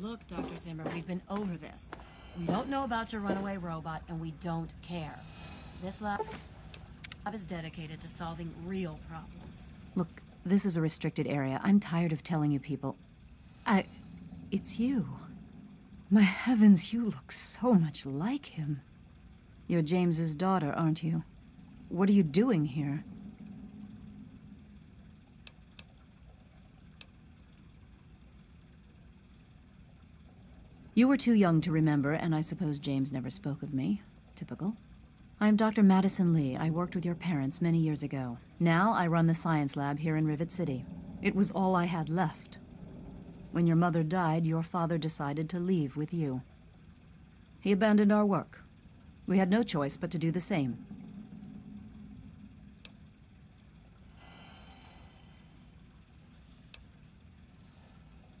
Look, Dr. Zimmer, we've been over this. We don't know about your runaway robot, and we don't care. This lab is dedicated to solving real problems. Look, this is a restricted area. I'm tired of telling you people. I. It's you. My heavens, you look so much like him. You're James's daughter, aren't you? What are you doing here? You were too young to remember, and I suppose James never spoke of me. Typical. I am Dr. Madison Li. I worked with your parents many years ago. Now I run the science lab here in Rivet City. It was all I had left. When your mother died, your father decided to leave with you. He abandoned our work. We had no choice but to do the same.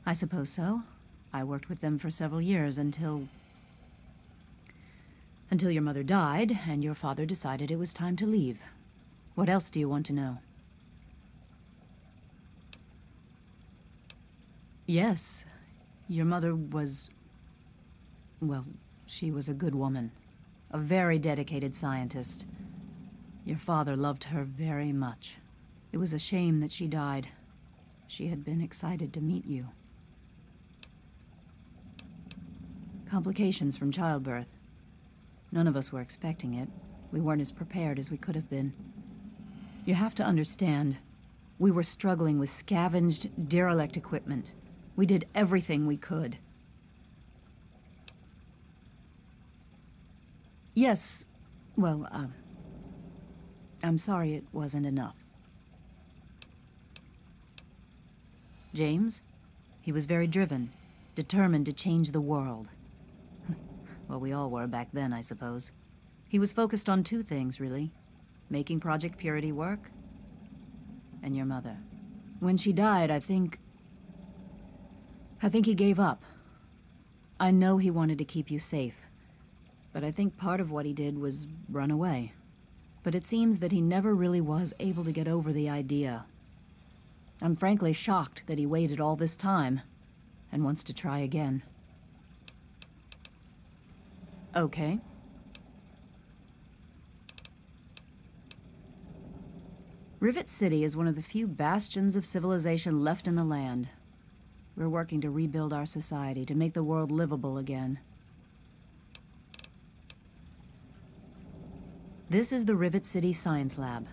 I suppose so. I worked with them for several years until... Until your mother died, and your father decided it was time to leave. What else do you want to know? Yes. Your mother was... Well, she was a good woman. A very dedicated scientist. Your father loved her very much. It was a shame that she died. She had been excited to meet you. Complications from childbirth. None of us were expecting it. We weren't as prepared as we could have been. You have to understand, we were struggling with scavenged, derelict equipment. We did everything we could. Yes, well, uh, I'm sorry it wasn't enough. James? He was very driven, determined to change the world. Well, we all were back then, I suppose. He was focused on two things, really. Making Project Purity work, and your mother. When she died, I think... I think he gave up. I know he wanted to keep you safe. But I think part of what he did was run away. But it seems that he never really was able to get over the idea. I'm frankly shocked that he waited all this time, and wants to try again. Okay. Rivet City is one of the few bastions of civilization left in the land. We're working to rebuild our society, to make the world livable again. This is the Rivet City Science Lab.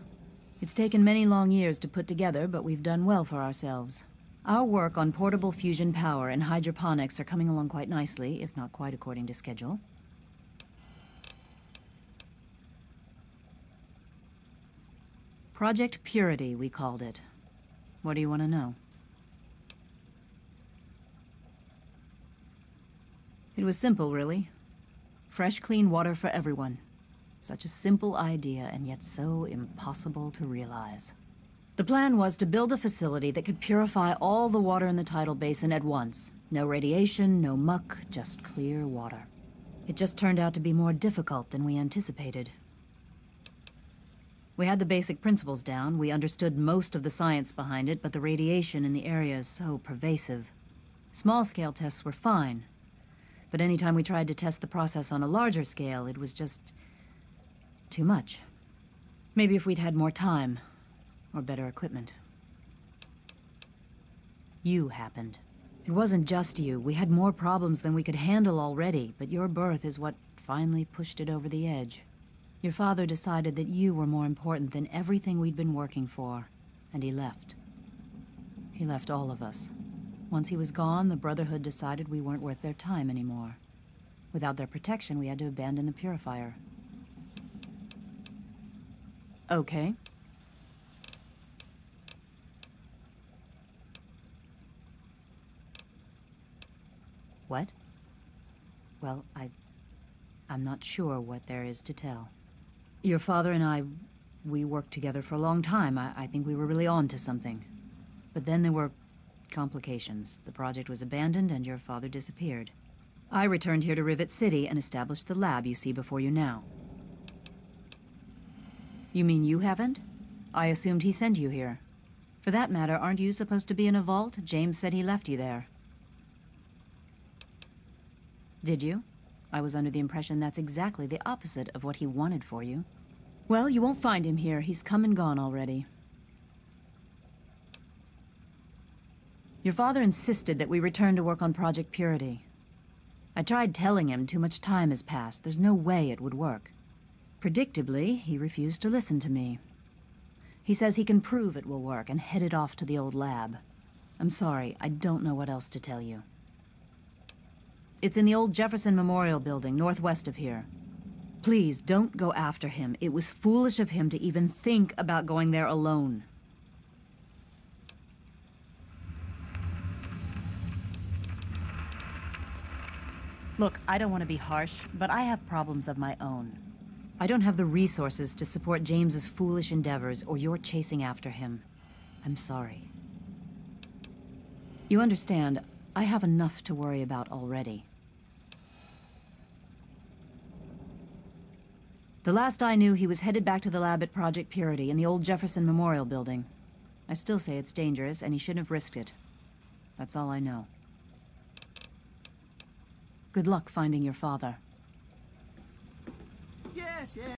It's taken many long years to put together, but we've done well for ourselves. Our work on portable fusion power and hydroponics are coming along quite nicely, if not quite according to schedule. Project Purity, we called it. What do you want to know? It was simple, really. Fresh, clean water for everyone. Such a simple idea, and yet so impossible to realize. The plan was to build a facility that could purify all the water in the tidal basin at once. No radiation, no muck, just clear water. It just turned out to be more difficult than we anticipated. We had the basic principles down, we understood most of the science behind it, but the radiation in the area is so pervasive. Small-scale tests were fine, but anytime we tried to test the process on a larger scale, it was just... too much. Maybe if we'd had more time, or better equipment. You happened. It wasn't just you. We had more problems than we could handle already, but your birth is what finally pushed it over the edge. Your father decided that you were more important than everything we'd been working for, and he left. He left all of us. Once he was gone, the Brotherhood decided we weren't worth their time anymore. Without their protection, we had to abandon the Purifier. Okay. What? Well, I... I'm not sure what there is to tell. Your father and I, we worked together for a long time. I, I think we were really on to something. But then there were complications. The project was abandoned and your father disappeared. I returned here to Rivet City and established the lab you see before you now. You mean you haven't? I assumed he sent you here. For that matter, aren't you supposed to be in a vault? James said he left you there. Did you? I was under the impression that's exactly the opposite of what he wanted for you. Well, you won't find him here. He's come and gone already. Your father insisted that we return to work on Project Purity. I tried telling him too much time has passed. There's no way it would work. Predictably, he refused to listen to me. He says he can prove it will work and headed off to the old lab. I'm sorry, I don't know what else to tell you. It's in the old Jefferson Memorial Building, northwest of here. Please, don't go after him. It was foolish of him to even think about going there alone. Look, I don't want to be harsh, but I have problems of my own. I don't have the resources to support James's foolish endeavors or your chasing after him. I'm sorry. You understand, I have enough to worry about already. The last I knew, he was headed back to the lab at Project Purity in the old Jefferson Memorial Building. I still say it's dangerous, and he shouldn't have risked it. That's all I know. Good luck finding your father. Yes, yes.